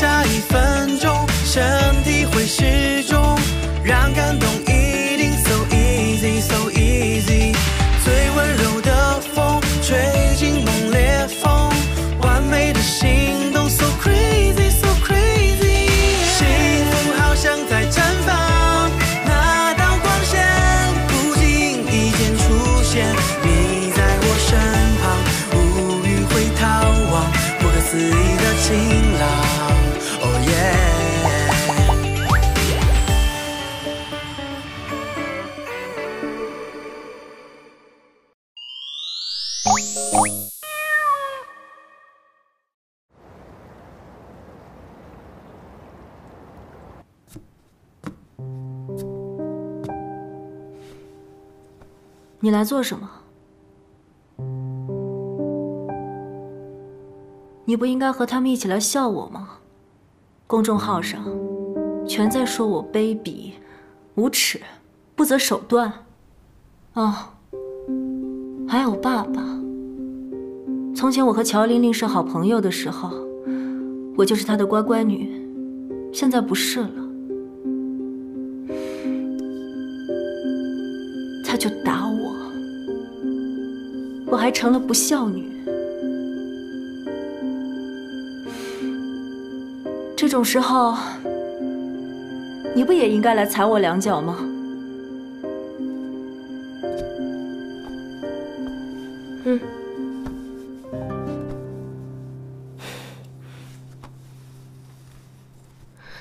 下一分钟，身体会失重，让感动你来做什么？你不应该和他们一起来笑我吗？公众号上全在说我卑鄙、无耻、不择手段。哦，还有爸爸。从前我和乔玲玲是好朋友的时候，我就是她的乖乖女，现在不是了。他就打，还成了不孝女。这种时候，你不也应该来踩我两脚吗？嗯。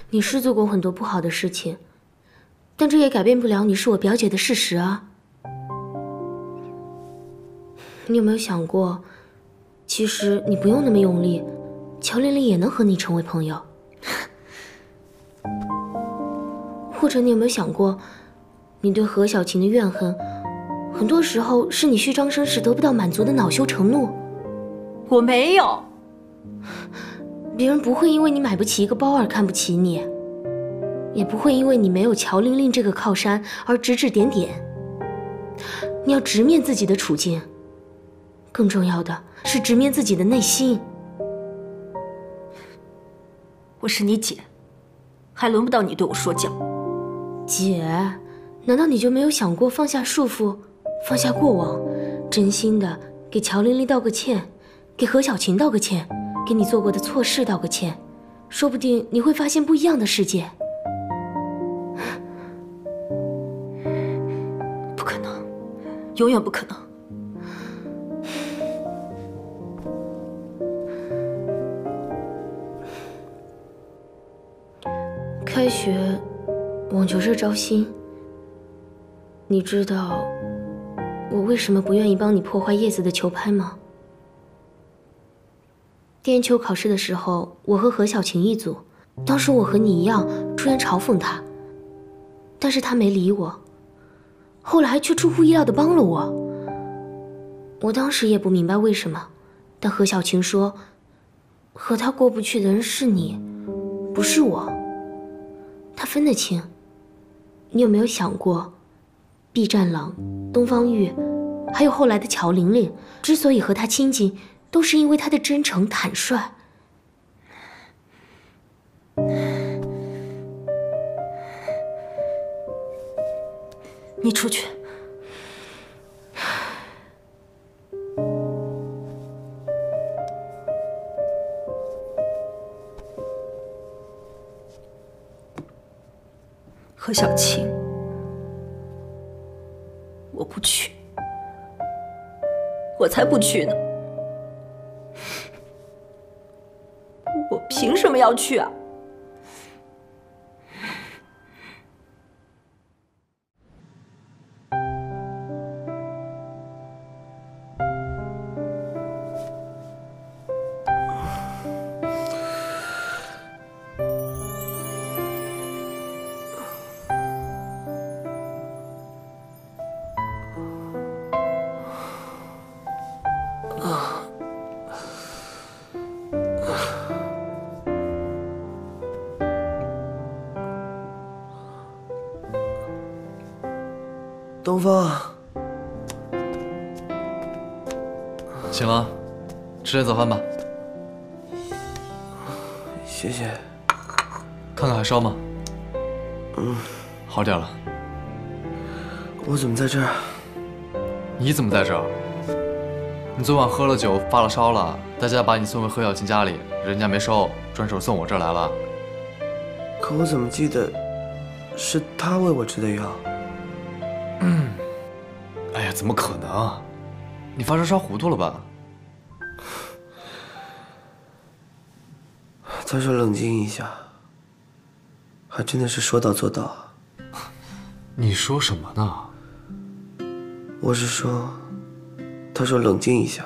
你是做过很多不好的事情，但这也改变不了你是我表姐的事实啊。你有没有想过，其实你不用那么用力，乔玲玲也能和你成为朋友？或者你有没有想过，你对何小晴的怨恨，很多时候是你虚张声势得不到满足的恼羞成怒？我没有。别人不会因为你买不起一个包而看不起你，也不会因为你没有乔玲玲这个靠山而指指点点。你要直面自己的处境，更重要的是直面自己的内心。我是你姐，还轮不到你对我说教。姐，难道你就没有想过放下束缚，放下过往，真心的给乔玲玲道个歉，给何小晴道个歉？给你做过的错事道个歉，说不定你会发现不一样的世界。不可能，永远不可能。开学，网球社招新。你知道我为什么不愿意帮你破坏叶子的球拍吗？颠球考试的时候，我和何小晴一组。当时我和你一样出言嘲讽他，但是他没理我。后来却出乎意料的帮了我。我当时也不明白为什么，但何小晴说，和他过不去的人是你，不是我。他分得清。你有没有想过，毕战狼、东方玉，还有后来的乔玲玲，之所以和他亲近？都是因为他的真诚坦率。你出去。何小青，我不去，我才不去呢！我凭什么要去啊？吃点早饭吧。谢谢。看看还烧吗？嗯，好点了。我怎么在这儿？你怎么在这儿？你昨晚喝了酒发了烧了，大家把你送回何小琴家里，人家没收，转手送我这儿来了。可我怎么记得是他喂我吃的药？哎呀，怎么可能？你发烧烧糊涂了吧？他说冷静一下，还真的是说到做到。你说什么呢？我是说，他说冷静一下，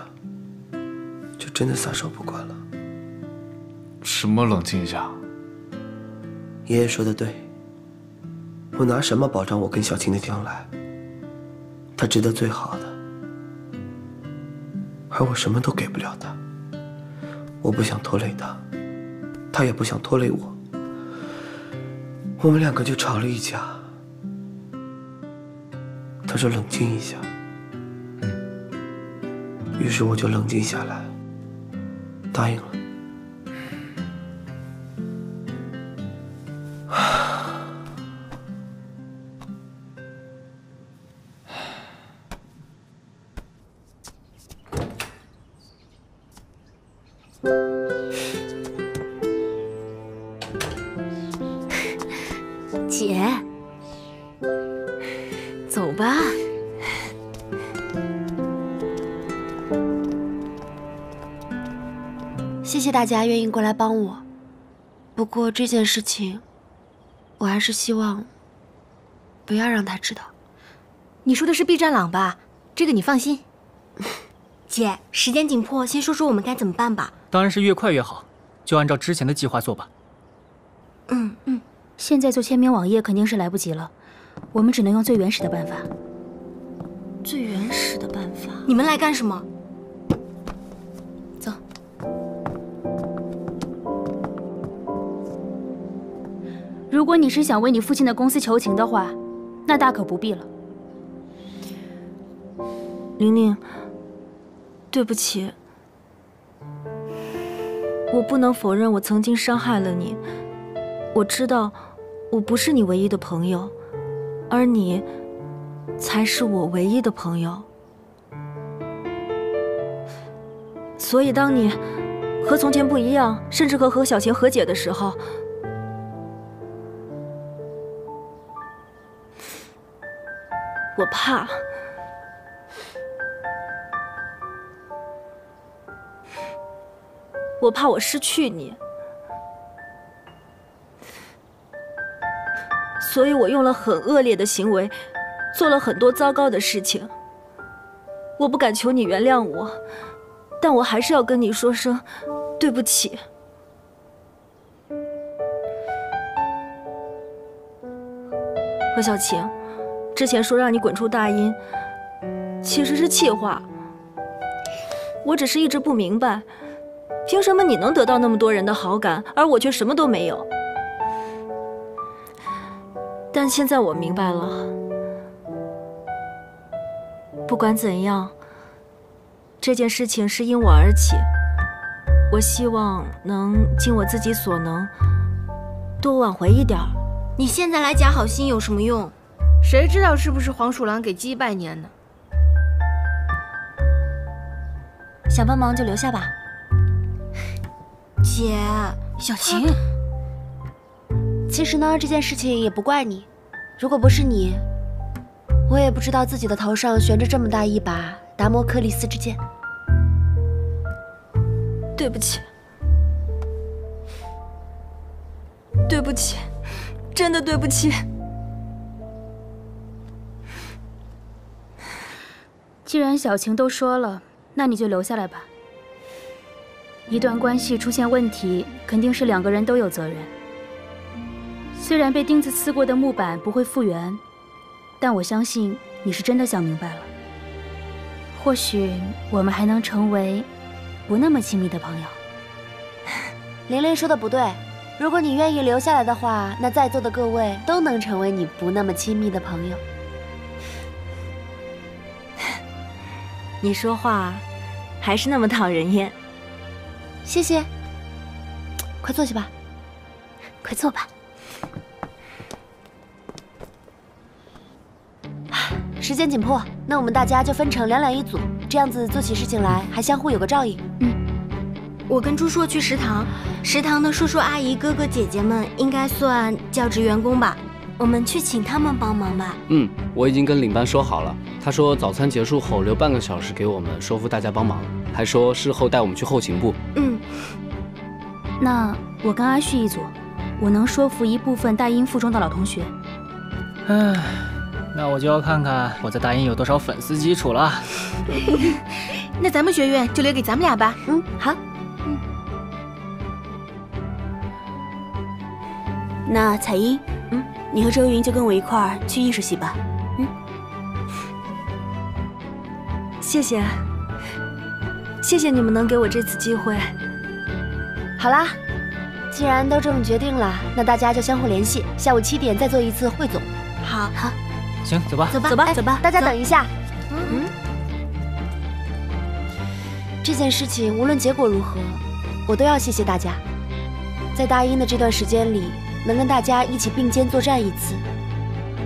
就真的撒手不管了。什么冷静一下？爷爷说的对，我拿什么保障我跟小青的将来？他值得最好的，而我什么都给不了他。我不想拖累他，他也不想拖累我。我们两个就吵了一架。他说冷静一下，嗯，于是我就冷静下来，答应了。谢谢大家愿意过来帮我，不过这件事情，我还是希望不要让他知道。你说的是毕占朗吧？这个你放心。姐，时间紧迫，先说说我们该怎么办吧。当然是越快越好，就按照之前的计划做吧。嗯嗯，现在做签名网页肯定是来不及了，我们只能用最原始的办法。最原始的办法，你们来干什么？如果你是想为你父亲的公司求情的话，那大可不必了。玲玲，对不起，我不能否认我曾经伤害了你。我知道我不是你唯一的朋友，而你才是我唯一的朋友。所以，当你和从前不一样，甚至和何小晴和解的时候，我怕。我怕我失去你，所以我用了很恶劣的行为，做了很多糟糕的事情。我不敢求你原谅我，但我还是要跟你说声对不起。何小晴，之前说让你滚出大音，其实是气话。我只是一直不明白。凭什么你能得到那么多人的好感，而我却什么都没有？但现在我明白了，不管怎样，这件事情是因我而起。我希望能尽我自己所能，多挽回一点你现在来假好心有什么用？谁知道是不是黄鼠狼给鸡拜年呢？想帮忙就留下吧。姐，小晴，其实呢，这件事情也不怪你，如果不是你，我也不知道自己的头上悬着这么大一把达摩克里斯之剑。对不起，对不起，真的对不起。既然小晴都说了，那你就留下来吧。一段关系出现问题，肯定是两个人都有责任。虽然被钉子刺过的木板不会复原，但我相信你是真的想明白了。或许我们还能成为不那么亲密的朋友。玲玲说的不对，如果你愿意留下来的话，那在座的各位都能成为你不那么亲密的朋友。你说话还是那么讨人厌。谢谢，快坐下吧，快坐吧。时间紧迫，那我们大家就分成两两一组，这样子做起事情来还相互有个照应。嗯，我跟朱硕去食堂，食堂的叔叔阿姨、哥哥姐姐们应该算教职员工吧，我们去请他们帮忙吧。嗯，我已经跟领班说好了，他说早餐结束后留半个小时给我们，说服大家帮忙，还说事后带我们去后勤部。嗯，那我跟阿旭一组，我能说服一部分大英附中的老同学。唉。那我就要看看我在大英有多少粉丝基础了。那咱们学院就留给咱们俩吧。嗯，好。嗯。那彩英，嗯，你和周云就跟我一块儿去艺术系吧。嗯。谢谢，谢谢你们能给我这次机会。好啦，既然都这么决定了，那大家就相互联系，下午七点再做一次汇总。好，好。行，走吧，走吧，走吧，走吧。大家等一下。嗯。这件事情无论结果如何，我都要谢谢大家。在大英的这段时间里，能跟大家一起并肩作战一次，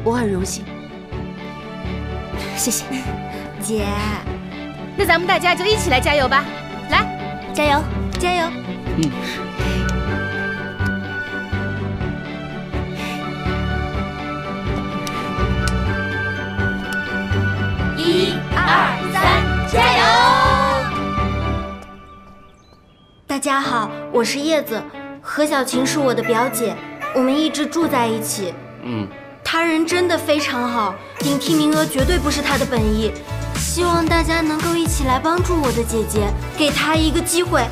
我很荣幸。谢谢，姐。那咱们大家就一起来加油吧！来，加油，加油。嗯。一二三，加油！大家好，我是叶子，何小晴是我的表姐，我们一直住在一起。嗯，他人真的非常好，顶替名额绝对不是他的本意。希望大家能够一起来帮助我的姐姐，给她一个机会，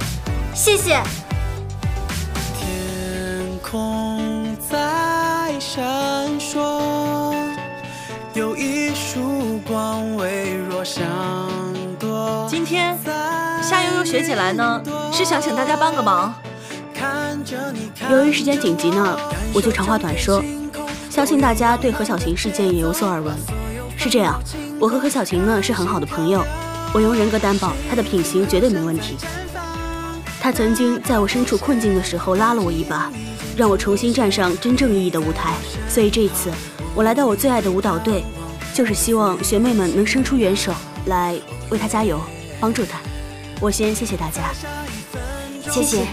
谢谢。天空在闪烁，有一束光微弱闪。今天夏悠悠学姐来呢，是想请大家帮个忙。由于时间紧急呢，我就长话短说。相信大家对何小晴事件也有所耳闻。是这样，我和何小晴呢是很好的朋友，我用人格担保，她的品行绝对没问题。她曾经在我身处困境的时候拉了我一把，让我重新站上真正意义的舞台。所以这一次，我来到我最爱的舞蹈队。就是希望学妹们能伸出援手来为他加油，帮助他。我先谢谢大家，谢谢。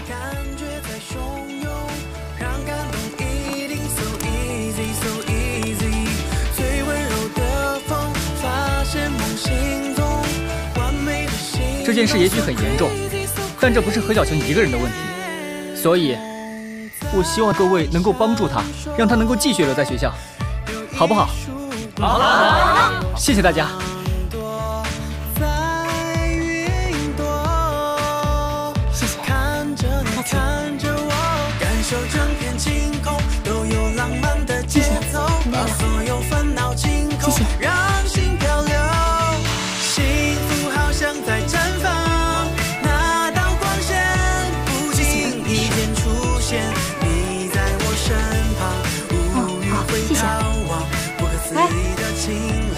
这件事也许很严重，但这不是何小晴一个人的问题，所以，我希望各位能够帮助她，让她能够继续留在学校，好不好？好，谢谢大家。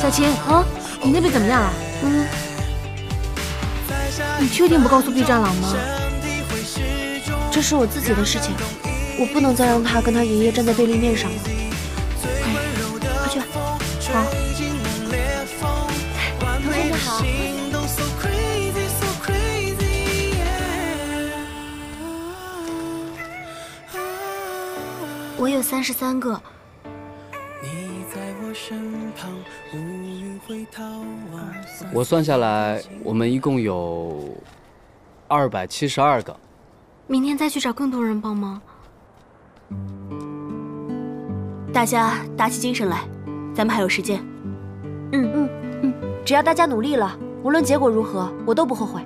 小琴啊，你那边怎么样了？嗯，你确定不告诉毕战狼吗？这是我自己的事情，我不能再让他跟他爷爷站在对立面上了。快去吧。好。同学们好。我有三十三个。我算下来，我们一共有二百七十二个。明天再去找更多人帮忙。大家打起精神来，咱们还有时间。嗯嗯嗯，只要大家努力了，无论结果如何，我都不后悔。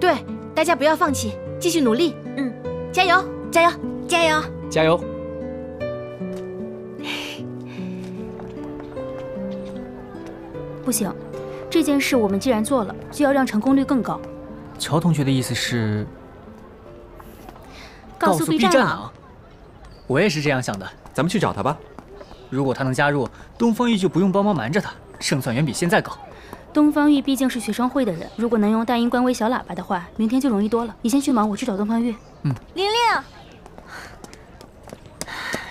对，大家不要放弃，继续努力。嗯，加油，加油，加油，加油！不行，这件事我们既然做了，就要让成功率更高。乔同学的意思是告诉 B 站啊，我也是这样想的。咱们去找他吧。如果他能加入，东方玉就不用帮忙瞒着他，胜算远比现在高。东方玉毕竟是学生会的人，如果能用大音官微小喇叭的话，明天就容易多了。你先去忙，我去找东方玉。嗯。玲玲，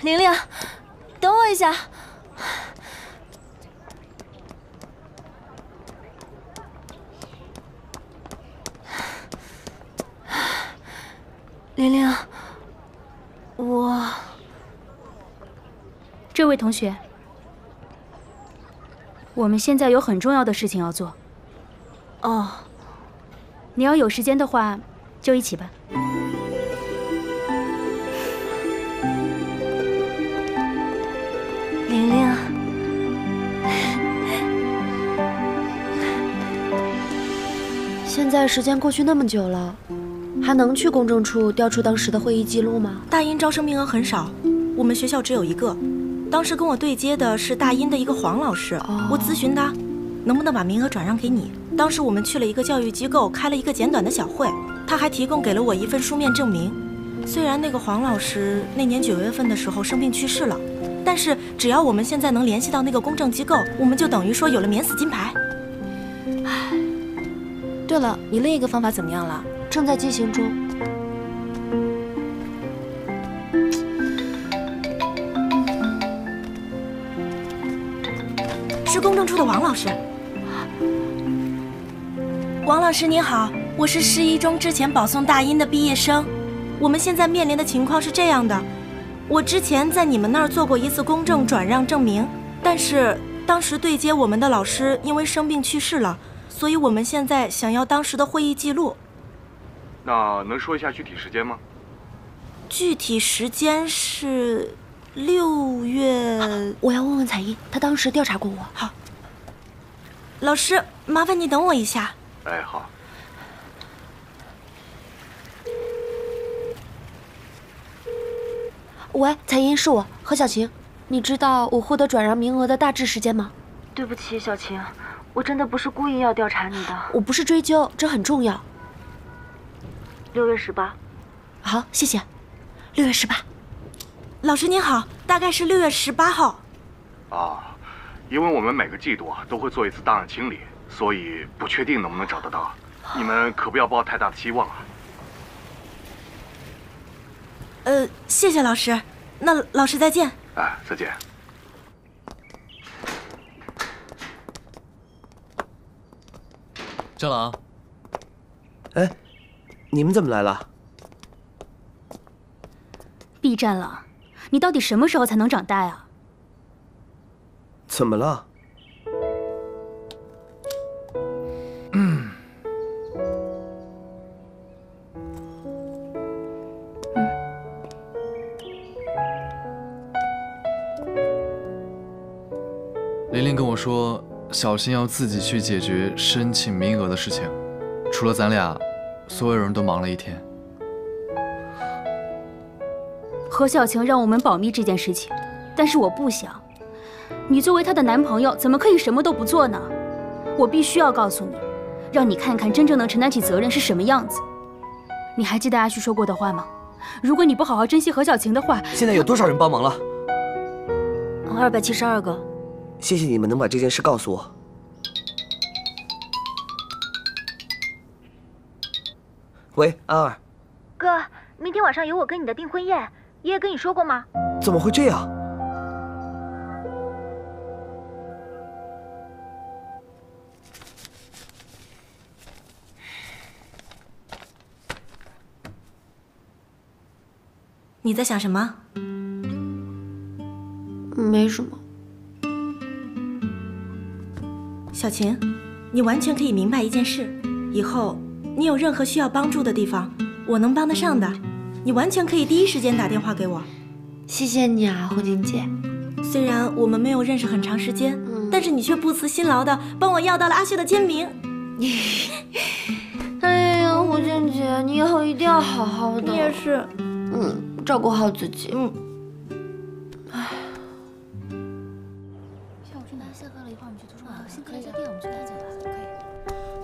玲玲，等我一下。玲玲，我……这位同学，我们现在有很重要的事情要做。哦，你要有时间的话，就一起吧。玲玲，现在时间过去那么久了。还能去公证处调出当时的会议记录吗？大英招生名额很少，我们学校只有一个。当时跟我对接的是大英的一个黄老师，我咨询他能不能把名额转让给你。当时我们去了一个教育机构，开了一个简短的小会，他还提供给了我一份书面证明。虽然那个黄老师那年九月份的时候生病去世了，但是只要我们现在能联系到那个公证机构，我们就等于说有了免死金牌。唉，对了，你另一个方法怎么样了？正在进行中。是公证处的王老师。王老师您好，我是市一中之前保送大一的毕业生。我们现在面临的情况是这样的：我之前在你们那儿做过一次公证转让证明，但是当时对接我们的老师因为生病去世了，所以我们现在想要当时的会议记录。那能说一下具体时间吗？具体时间是六月。我要问问彩英，她当时调查过我。好，老师，麻烦你等我一下。哎，好。喂，彩英，是我何小晴。你知道我获得转让名额的大致时间吗？对不起，小晴，我真的不是故意要调查你的。我不是追究，这很重要。六月十八，好，谢谢。六月十八，老师您好，大概是六月十八号。啊，因为我们每个季度啊都会做一次档案清理，所以不确定能不能找得到。你们可不要抱太大的希望啊。呃，谢谢老师，那老师再见。哎，再见。郑朗，哎。你们怎么来了？毕战了，你到底什么时候才能长大呀？怎么了？嗯。玲玲跟我说，小新要自己去解决申请名额的事情，除了咱俩。所有人都忙了一天。何小晴让我们保密这件事情，但是我不想。你作为她的男朋友，怎么可以什么都不做呢？我必须要告诉你，让你看看真正能承担起责任是什么样子。你还记得阿旭说过的话吗？如果你不好好珍惜何小晴的话，现在有多少人帮忙了？二百七十二个。谢谢你们能把这件事告诉我。喂，安儿，哥，明天晚上有我跟你的订婚宴，爷爷跟你说过吗？怎么会这样？你在想什么？没什么。小晴，你完全可以明白一件事，以后你有任何需要帮助的地方，我能帮得上的，你完全可以第一时间打电话给我。谢谢你啊，胡静姐。虽然我们没有认识很长时间，但是你却不辞辛劳的帮我要到了阿秀的签名。哎呀，胡静姐，你以后一定要好好的。你也是，嗯，照顾好自己。嗯。唉。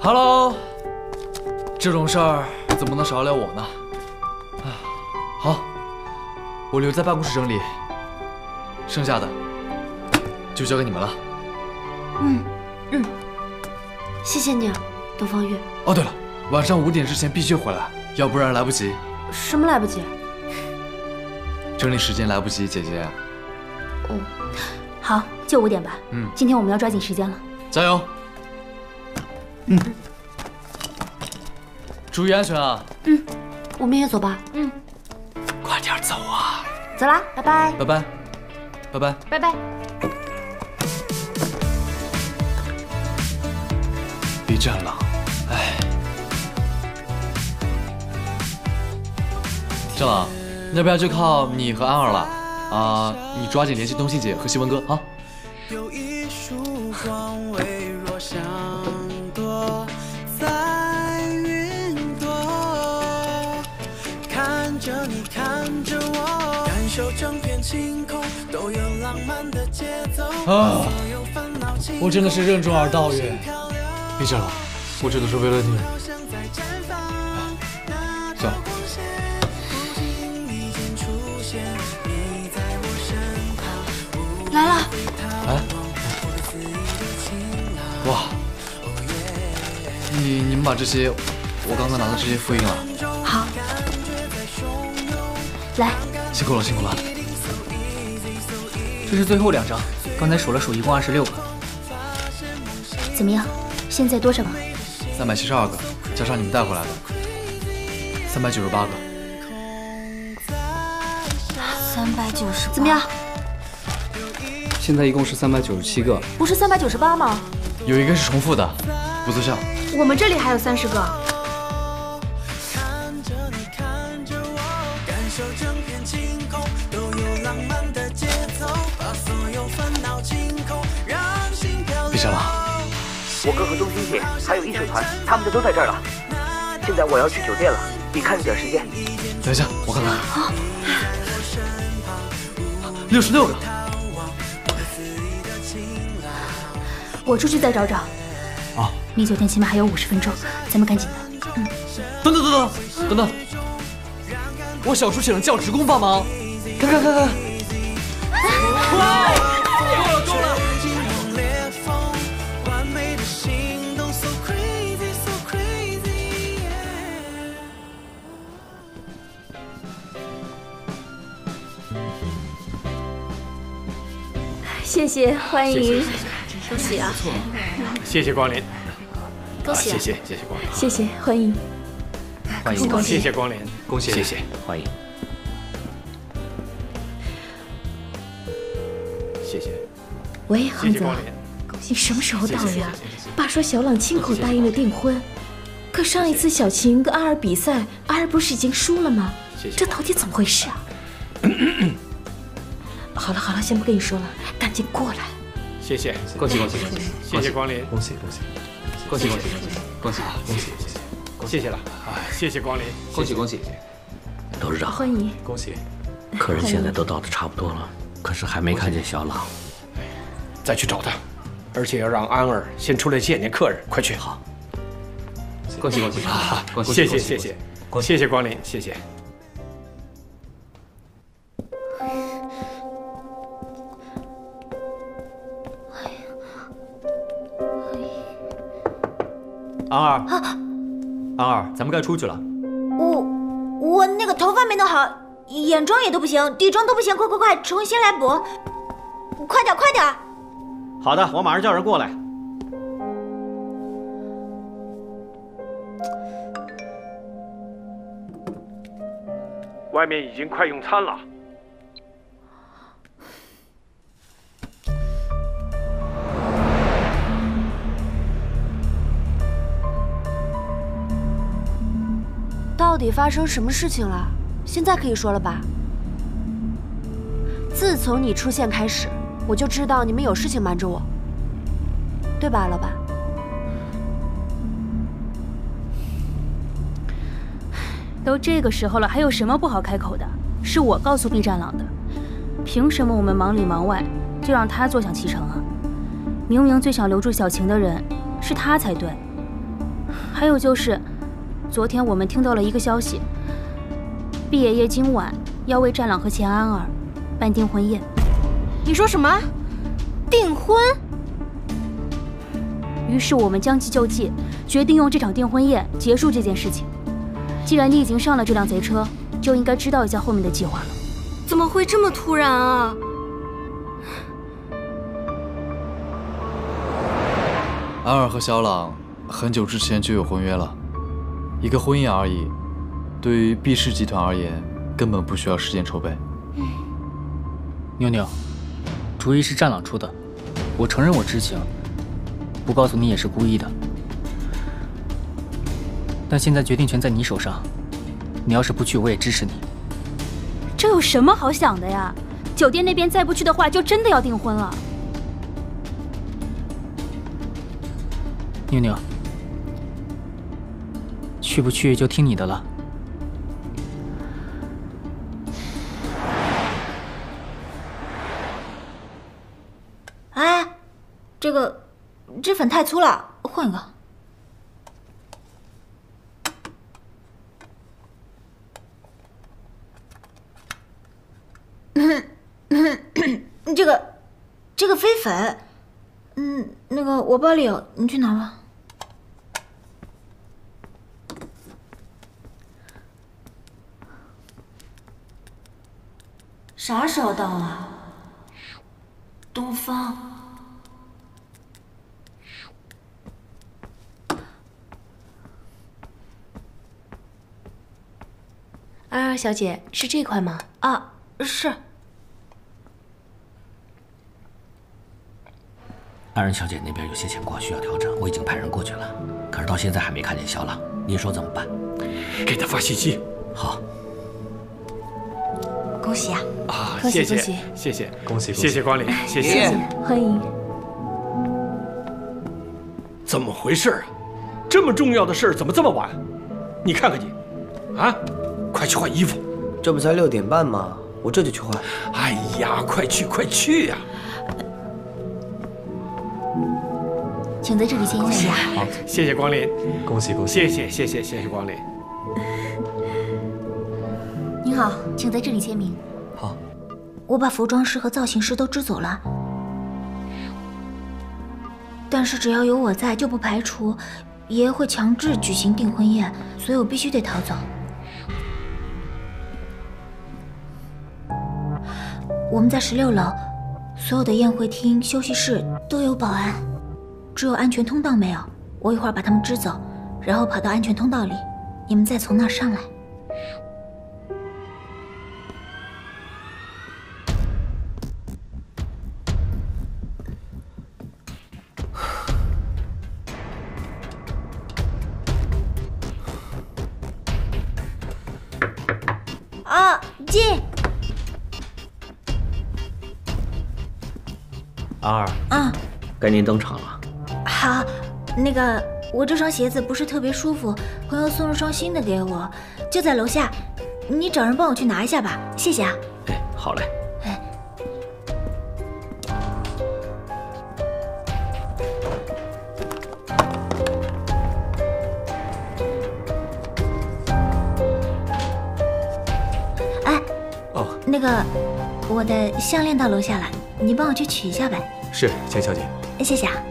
Hello，这种事儿怎么能少得了我呢？啊，好，我留在办公室整理，剩下的就交给你们了。嗯嗯，谢谢你啊，东方月。哦，对了，晚上五点之前必须回来，要不然来不及。什么来不及？整理时间来不及，姐姐。哦，好，就五点吧。嗯，今天我们要抓紧时间了。加油。嗯，注意安全啊！嗯，我们也走吧。嗯，快点走啊！走啦，拜拜。拜拜，拜拜，拜拜。地震了，哎，郑朗，那边就靠你和安儿了啊！你抓紧联系东西姐和西文哥啊！我，感受整片晴空都有浪漫的节奏。啊所有烦恼轻我真的是任重而道远。地震了，我这都是为了你。走。来了。哎，哇！你你们把这些，我刚刚拿的这些复印了。好，来，辛苦了，辛苦了。这是最后两张，刚才数了数，一共二十六个。怎么样？现在多少个？三百七十二个，加上你们带回来的，三百九十八个。三百九十，怎么样？现在一共是三百九十七个，不是三百九十八吗？有一个是重复的，不奏效。我们这里还有三十个。我哥和钟欣姐还有艺术团，他们就都在这儿了。现在我要去酒店了，你看着点时间。等一下，我看看。六十六个。我出去再找找。啊。离酒店起码还有五十分钟，咱们赶紧的。嗯。等等等等等等，我小叔请了教职工帮忙，看看看看。谢谢，欢迎，恭喜啊！谢谢光临，恭喜啊。谢谢谢谢光临，谢谢，欢迎。欢迎。恭喜谢谢光临，恭喜。谢谢。欢迎。谢谢，喂，谢恒泽你什么时候到谢谢呀谢谢？爸说小朗亲口答应了订婚，可上一次小晴跟阿尔比赛，阿尔不是已经输了吗？谢谢这到底怎么回事啊？好了好了，先不跟你说了，赶紧过来。谢谢，恭喜恭喜恭喜谢谢光临，恭喜恭喜恭喜恭喜恭喜恭喜谢谢。谢谢了，啊，谢谢光临，恭喜恭喜！董事长，欢迎。恭喜，客人现在都到的差不多了，可是还没看见小朗。再去找他，而且要让安儿先出来见见客人，快去。好，恭喜恭喜啊恭喜谢谢恭喜。谢谢，谢谢光临，谢谢。安儿，安儿，咱们该出去了。我我那个头发没弄好，眼妆也都不行，底妆都不行，快快快，重新来补！快点快点！好的，我马上叫人过来。外面已经快用餐了。到底发生什么事情了？现在可以说了吧？自从你出现开始，我就知道你们有事情瞒着我，对吧，老板？都这个时候了，还有什么不好开口的？是我告诉毕战狼的，凭什么我们忙里忙外就让他坐享其成啊？明明最想留住小晴的人是他才对。还有就是，昨天我们听到了一个消息，毕爷爷今晚要为战狼和钱安儿办订婚宴。你说什么？订婚？于是我们将计就计，决定用这场订婚宴结束这件事情。既然你已经上了这辆贼车，就应该知道一下后面的计划了。怎么会这么突然啊？安儿和小朗很久之前就有婚约了，一个婚宴而已，对于毕氏集团而言，根本不需要时间筹备。妞妞，主意是战朗出的，我承认我知情，不告诉你也是故意的。但现在决定权在你手上，你要是不去，我也支持你。这有什么好想的呀？酒店那边再不去的话，就真的要订婚了。妞妞，去不去就听你的了。哎，这个这粉太粗了，换一个。这个，这个飞粉，嗯，那个我包里有，你去拿吧。啥时候到啊？东方。二二小姐，是这块吗？啊，是。安然小姐那边有些情况需要调整，我已经派人过去了，可是到现在还没看见小朗，您说怎么办？给他发信息。好。恭喜啊！啊，谢谢谢谢，恭喜谢谢光临，谢谢欢迎。怎么回事啊？这么重要的事怎么这么晚？你看看你，啊，快去换衣服。这不才六点半吗？我这就去换。哎呀，快去快去呀！请在这里签一下。好，谢谢光临，恭喜恭喜！谢谢谢谢谢谢光临。您好，请在这里签名。我把服装师和造型师都支走了，但是只要有我在，就不排除爷爷会强制举行订婚宴，所以我必须得逃走。我们在十六楼，所有的宴会厅、休息室都有保安。只有安全通道没有，我一会儿把他们支走，然后跑到安全通道里，你们再从那上来。该您登场了。好，那个我这双鞋子不是特别舒服，朋友送了双新的给我，就在楼下，你找人帮我去拿一下吧，谢谢啊。哎，好嘞。哎。哎。哦。那个，我的项链到楼下了，你帮我去取一下呗。是，钱小姐。谢谢啊。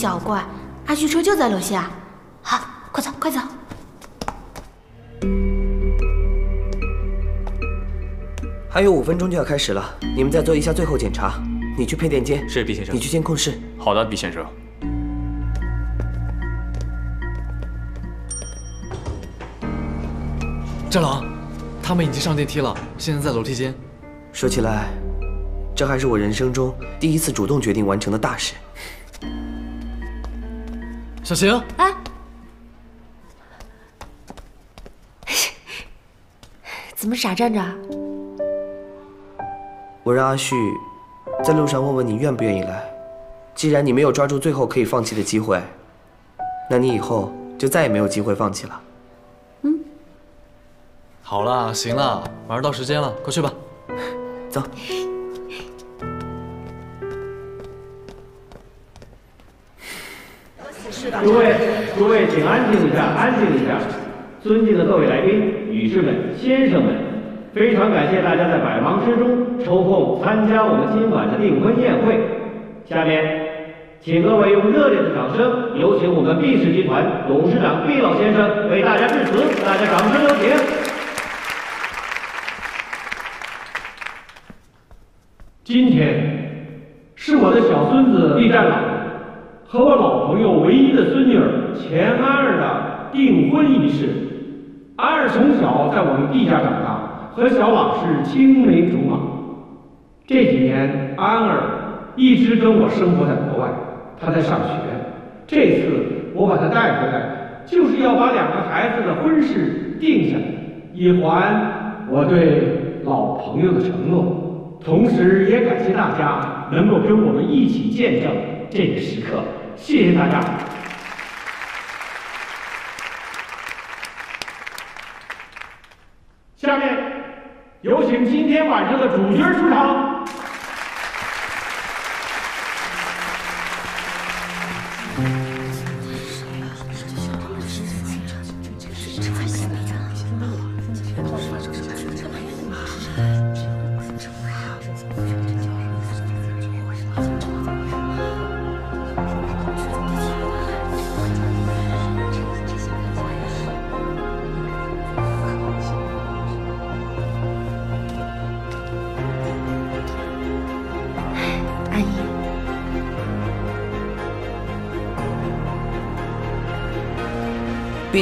小怪，阿旭车就在楼下。好，快走，快走。还有五分钟就要开始了，你们再做一下最后检查。你去配电间。是，毕先生。你去监控室。好的，毕先生。战狼，他们已经上电梯了，现在在楼梯间。说起来，这还是我人生中第一次主动决定完成的大事。小晴，哎，怎么傻站着？我让阿旭在路上问问你愿不愿意来。既然你没有抓住最后可以放弃的机会，那你以后就再也没有机会放弃了。嗯。好了，行了，马上到时间了，快去吧。走。诸位，诸位，请安静一下，安静一下。尊敬的各位来宾、女士们、先生们，非常感谢大家在百忙之中抽空参加我们今晚的订婚宴会。下面，请各位用热烈的掌声，有请我们毕氏集团董事长毕老先生为大家致辞。大家掌声有请。今天是我的小孙子毕占朗和我老朋友唯一的孙女儿钱安儿的订婚仪式。安儿从小在我们地下长大，和小朗是青梅竹马。这几年，安儿一直跟我生活在国外，她在上学。这次我把她带回来，就是要把两个孩子的婚事定下来，以还我对老朋友的承诺。同时，也感谢大家能够跟我们一起见证这个时刻，谢谢大家。下面有请今天晚上的主角出场。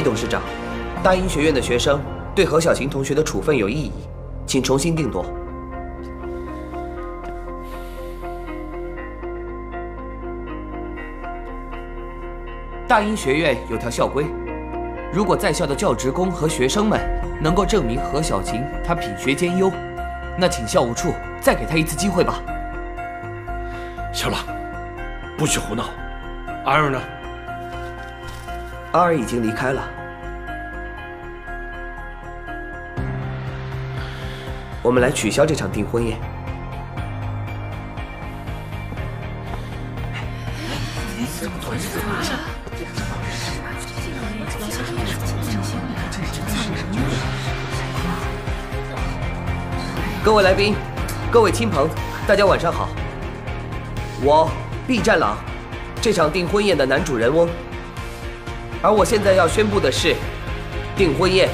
董事长，大英学院的学生对何小晴同学的处分有异议，请重新定夺。大英学院有条校规，如果在校的教职工和学生们能够证明何小晴她品学兼优，那请校务处再给她一次机会吧。小朗，不许胡闹。阿尔呢？阿尔已经离开了。我们来取消这场订婚宴。各位来宾，各位亲朋，大家晚上好。我毕战狼，这场订婚宴的男主人翁。而我现在要宣布的是，订婚宴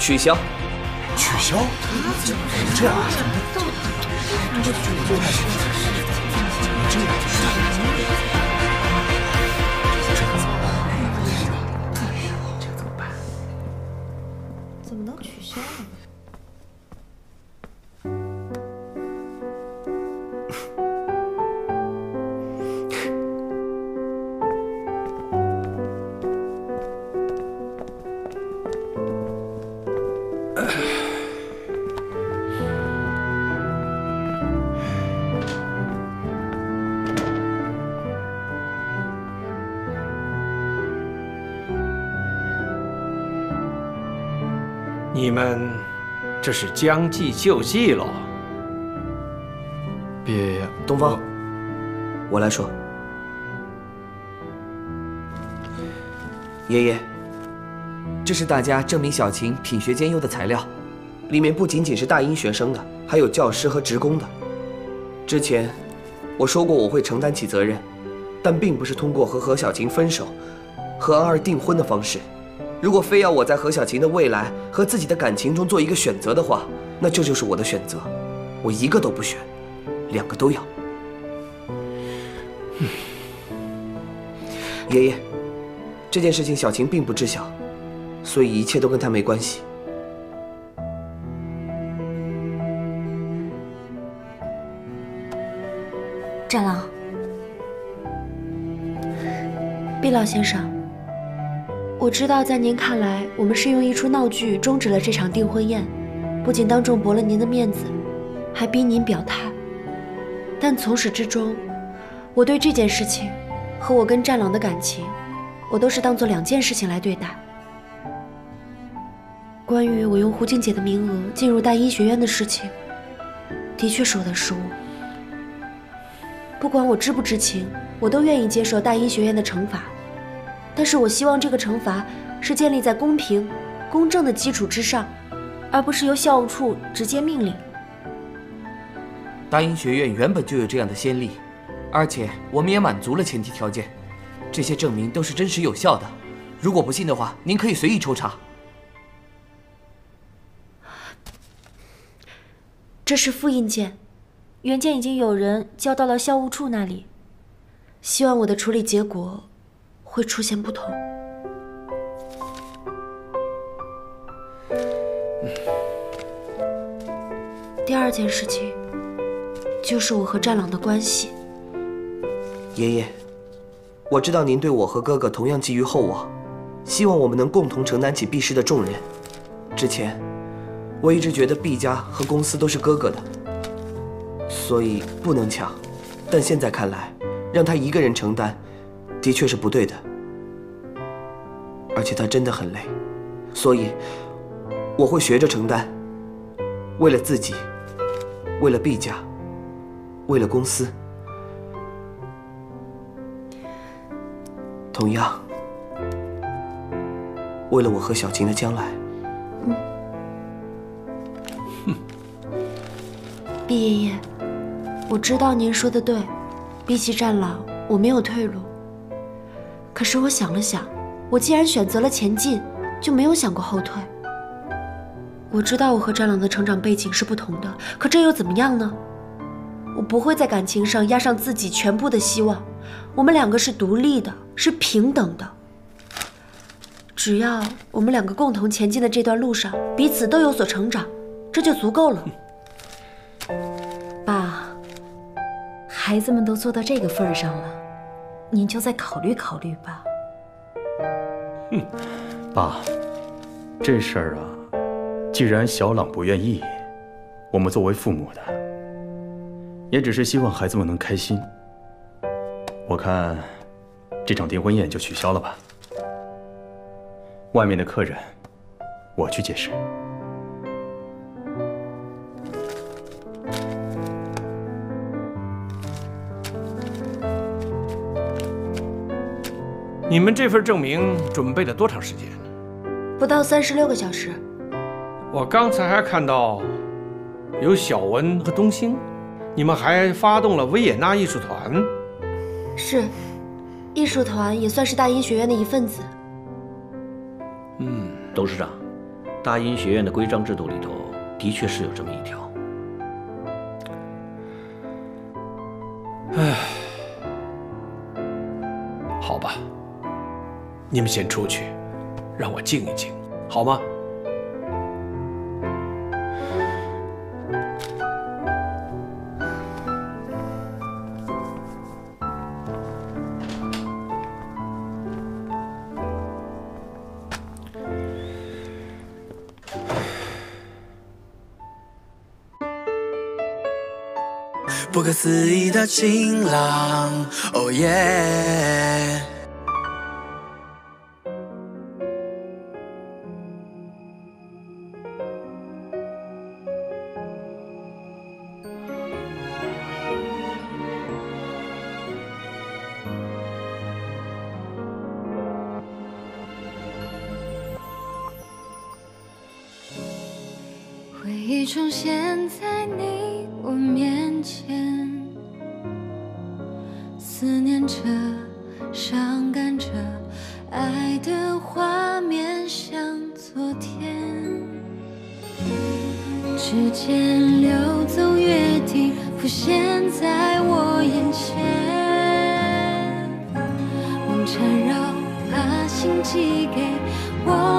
取消。取消？怎么这样？你们这是将计就计喽？毕爷爷，东方，我来说。爷爷，这是大家证明小琴品学兼优的材料，里面不仅仅是大英学生的，还有教师和职工的。之前，我说过我会承担起责任，但并不是通过和何小琴分手、和安儿订婚的方式。如果非要我在何小晴的未来和自己的感情中做一个选择的话，那这就是我的选择。我一个都不选，两个都要。爷爷，这件事情小晴并不知晓，所以一切都跟她没关系。战狼，毕老先生，我知道在您看来，我们是用一出闹剧终止了这场订婚宴，不仅当众驳了您的面子，还逼您表态。但从始至终，我对这件事情和我跟战狼的感情，我都是当做两件事情来对待。关于我用胡静姐的名额进入大医学院的事情，的确是我的失误。不管我知不知情，我都愿意接受大医学院的惩罚，但是我希望这个惩罚是建立在公平、公正的基础之上，而不是由校务处直接命令。达英学院原本就有这样的先例，而且我们也满足了前提条件，这些证明都是真实有效的。如果不信的话，您可以随意抽查。这是复印件。原件已经有人交到了校务处那里，希望我的处理结果会出现不同。第二件事情就是我和战狼的关系。爷爷，我知道您对我和哥哥同样寄予厚望，希望我们能共同承担起毕氏的重任。之前，我一直觉得毕家和公司都是哥哥的。所以不能抢，但现在看来，让他一个人承担，的确是不对的。而且他真的很累，所以我会学着承担。为了自己，为了毕家，为了公司，同样，为了我和小晴的将来。哼，毕爷爷。我知道您说的对，比起战狼，我没有退路。可是我想了想，我既然选择了前进，就没有想过后退。我知道我和战狼的成长背景是不同的，可这又怎么样呢？我不会在感情上压上自己全部的希望。我们两个是独立的，是平等的。只要我们两个共同前进的这段路上，彼此都有所成长，这就足够了。爸孩子们都做到这个份儿上了，您就再考虑考虑吧。哼，爸，这事儿啊，既然小朗不愿意，我们作为父母的，也只是希望孩子们能开心。我看，这场订婚宴就取消了吧。外面的客人，我去解释。你们这份证明准备了多长时间？不到三十六个小时。我刚才还看到有小文和东兴，你们还发动了维也纳艺术团。是，艺术团也算是大英学院的一份子。嗯，董事长，大英学院的规章制度里头的确是有这么一条。唉，好吧。你们先出去，让我静一静，好吗？不可思议的晴朗，哦耶！前思念着，伤感着，爱的画面像昨天，指尖流走，约定浮现在我眼前，梦缠绕，把心寄给我。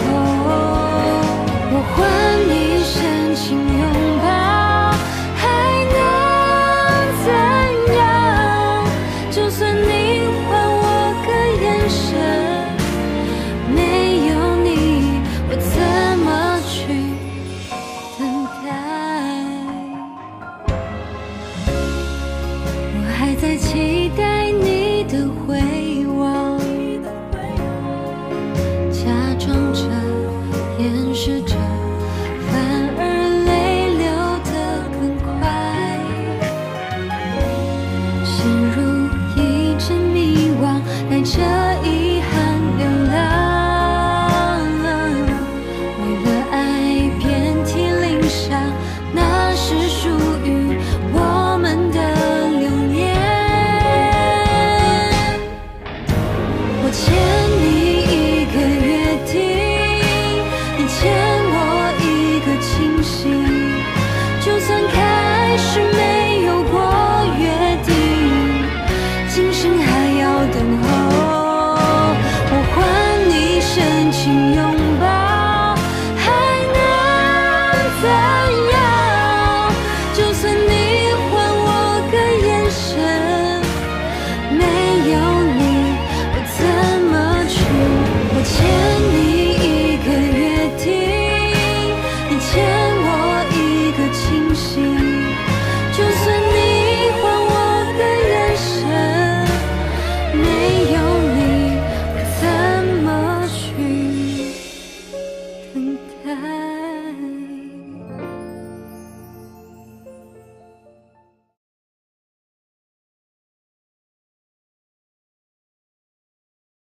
home.